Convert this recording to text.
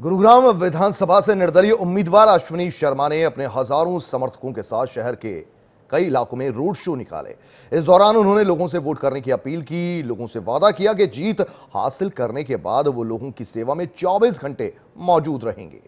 गुरुग्राम विधानसभा से निर्दलीय उम्मीदवार अश्विनी शर्मा ने अपने हज़ारों समर्थकों के साथ शहर के कई इलाकों में रोड शो निकाले। इस दौरान उन्होंने लोगों से वोट करने की अपील की, लोगों से वादा किया कि जीत हासिल करने के बाद वो लोगों की सेवा में 24 घंटे मौजूद रहेंगे।